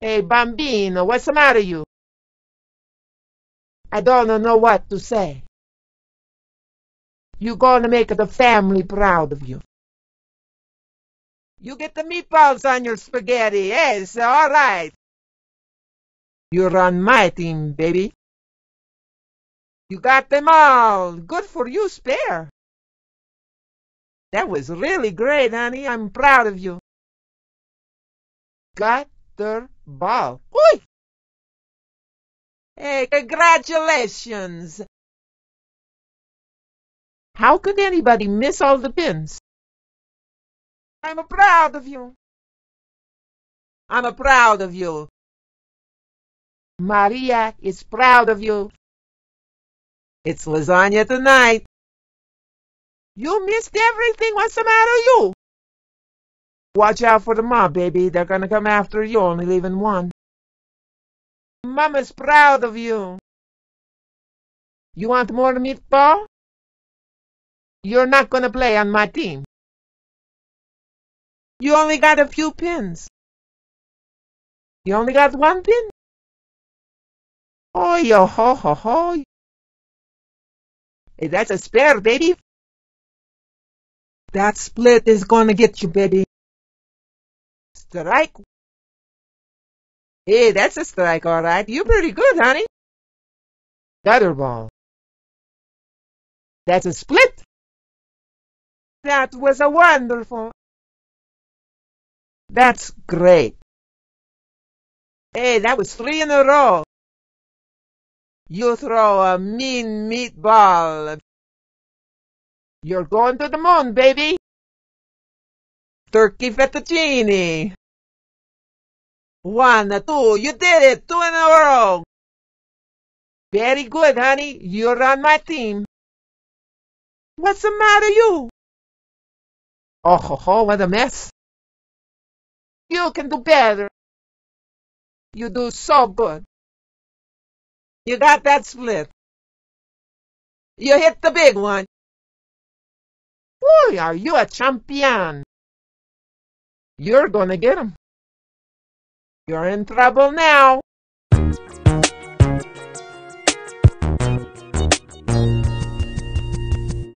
Hey, Bambino, what's the matter you? I don't know what to say. You gonna make the family proud of you. You get the meatballs on your spaghetti. Yes, all right. You're on my team, baby. You got them all. Good for you, Spare. That was really great, honey. I'm proud of you. Got the ball. Oi! Hey, congratulations! How could anybody miss all the pins? I'm proud of you. I'm proud of you. Maria is proud of you. It's lasagna tonight. You missed everything. What's the matter, you? Watch out for the mob, baby. They're gonna come after you, only leaving one. Mama's proud of you. You want more meatball? You're not gonna play on my team. You only got a few pins. You only got one pin? Oh, yo, ho, ho, ho. Hey, that's a spare, baby. That split is gonna get you, baby. Strike. Hey, that's a strike, all right. You're pretty good, honey. Gutter ball. That's a split. That was a wonderful. That's great. Hey, that was three in a row. You throw a mean meatball. You're going to the moon, baby. Turkey fettuccine. One, two, you did it, two in a row. Very good, honey. You're on my team. What's the matter, you? Oh, ho, ho, what a mess. You can do better. You do so good. You got that split. You hit the big one. Boy, are you a champion. You're gonna get him. You're in trouble now.